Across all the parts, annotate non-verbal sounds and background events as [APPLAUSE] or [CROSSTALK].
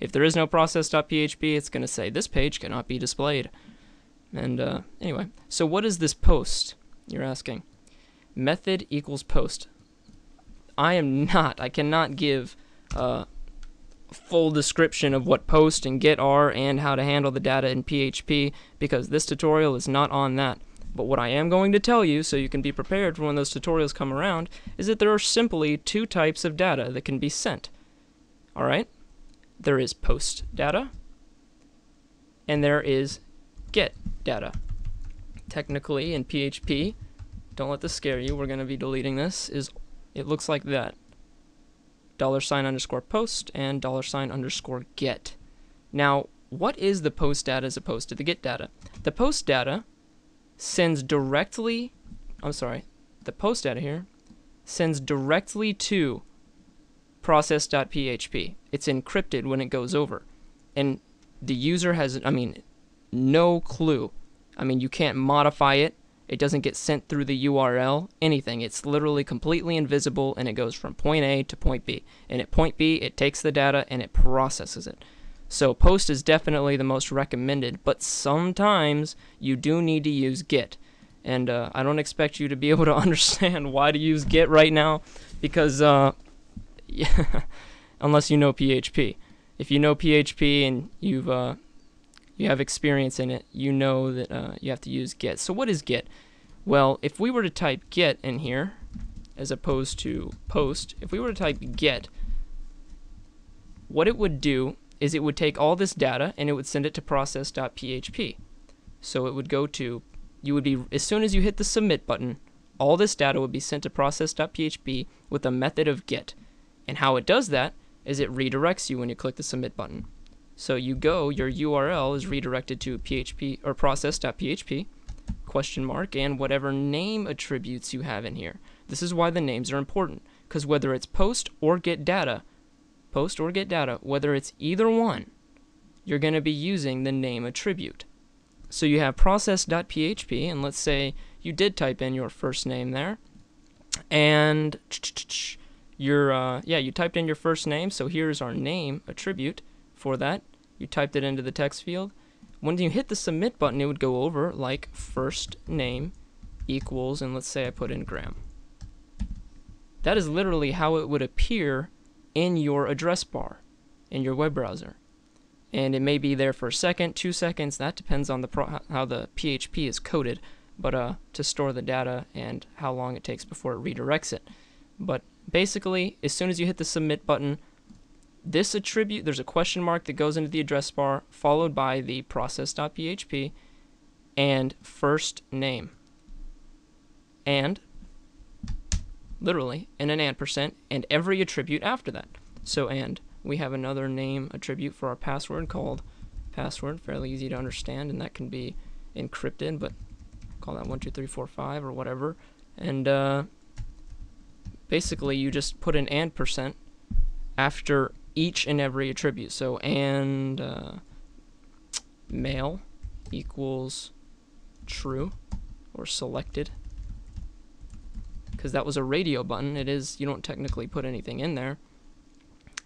If there is no process.php, it's going to say this page cannot be displayed. And uh, anyway, so what is this post? You're asking. Method equals post. I am not, I cannot give a full description of what post and get are and how to handle the data in PHP because this tutorial is not on that. But what I am going to tell you, so you can be prepared for when those tutorials come around, is that there are simply two types of data that can be sent. Alright? There is post data, and there is get data. Technically, in PHP, don't let this scare you, we're going to be deleting this, is it looks like that. Dollar sign underscore post and dollar sign underscore get. Now, what is the post data as opposed to the get data? The post data sends directly, I'm sorry, the post data here sends directly to process.php. It's encrypted when it goes over. And the user has, I mean, no clue. I mean, you can't modify it. It doesn't get sent through the URL, anything. It's literally completely invisible and it goes from point A to point B. And at point B, it takes the data and it processes it. So post is definitely the most recommended, but sometimes you do need to use get. And uh, I don't expect you to be able to [LAUGHS] understand why to use get right now because uh, [LAUGHS] unless you know PHP. If you know PHP and you've uh, you have experience in it, you know that uh, you have to use get. So what is get? Well, if we were to type get in here, as opposed to post, if we were to type get, what it would do is it would take all this data and it would send it to process.php. So it would go to, you would be, as soon as you hit the submit button, all this data would be sent to process.php with a method of get. And how it does that is it redirects you when you click the submit button. So you go, your URL is redirected to PHP or process.php, question mark, and whatever name attributes you have in here. This is why the names are important, because whether it's post or get data, post or get data, whether it's either one, you're going to be using the name attribute. So you have process.php, and let's say you did type in your first name there, and your uh, yeah, you typed in your first name. So here's our name attribute for that. You typed it into the text field. When you hit the submit button, it would go over like first name equals, and let's say I put in Graham. That is literally how it would appear in your address bar in your web browser. And it may be there for a second, two seconds. That depends on the how the PHP is coded, but uh, to store the data and how long it takes before it redirects it. But basically, as soon as you hit the submit button, this attribute, there's a question mark that goes into the address bar, followed by the process.php and first name. And, literally, and an ampersand, and every attribute after that. So, and, we have another name attribute for our password called password, fairly easy to understand, and that can be encrypted, but call that 12345 or whatever. And, uh, basically you just put an ampersand after each and every attribute. So and uh, male equals true or selected because that was a radio button. It is, you don't technically put anything in there.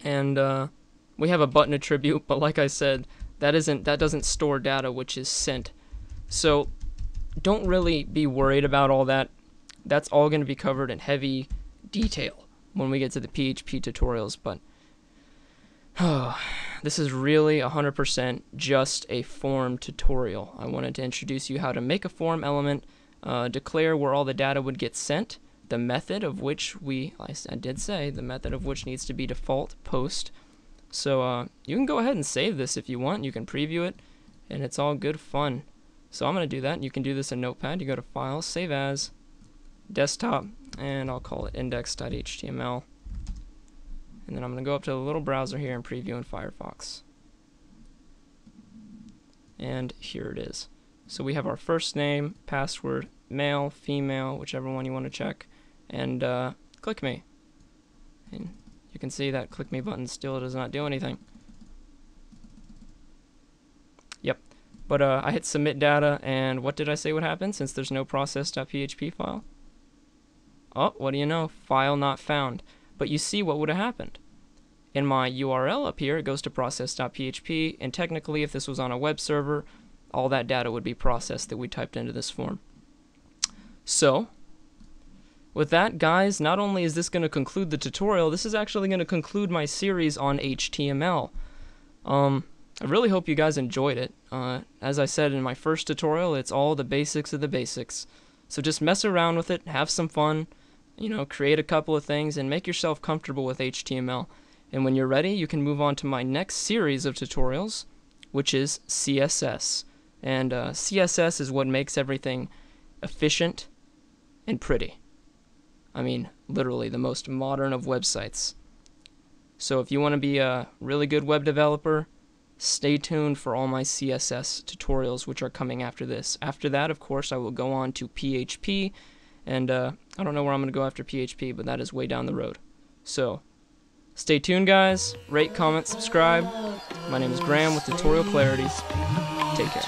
And uh, we have a button attribute, [LAUGHS] but like I said, that isn't that doesn't store data which is sent. So don't really be worried about all that. That's all going to be covered in heavy detail when we get to the PHP tutorials, but oh, this is really 100% just a form tutorial. I wanted to introduce you how to make a form element, uh, declare where all the data would get sent, the method of which we, I, I did say, the method of which needs to be default post. So uh, you can go ahead and save this if you want. You can preview it, and it's all good fun. So I'm going to do that. You can do this in Notepad. You go to File, Save As, Desktop, and I'll call it index.html. And then I'm going to go up to the little browser here and preview in Firefox. And here it is. So we have our first name, password, male, female, whichever one you want to check, and uh, click me. And you can see that click me button still does not do anything. Yep. But uh, I hit submit data, and what did I say would happen since there's no process.php file? Oh, what do you know? File not found. But you see what would have happened. in my URL up here, it goes to process.php, and technically, if this was on a web server, all that data would be processed that we typed into this form. So, with that, guys, not only is this going to conclude the tutorial, this is actually going to conclude my series on HTML. Um, I really hope you guys enjoyed it. Uh, as I said in my first tutorial, it's all the basics of the basics. So just mess around with it, have some fun, you know, create a couple of things, and make yourself comfortable with HTML. And when you're ready, you can move on to my next series of tutorials, which is CSS. And uh, CSS is what makes everything efficient and pretty. I mean, literally the most modern of websites. So if you want to be a really good web developer, stay tuned for all my CSS tutorials which are coming after this. After that, of course, I will go on to PHP, and uh, I don't know where I'm going to go after PHP, but that is way down the road. So, stay tuned, guys. Rate, comment, subscribe. My name is Graham with Tutorial Clarities. Take care.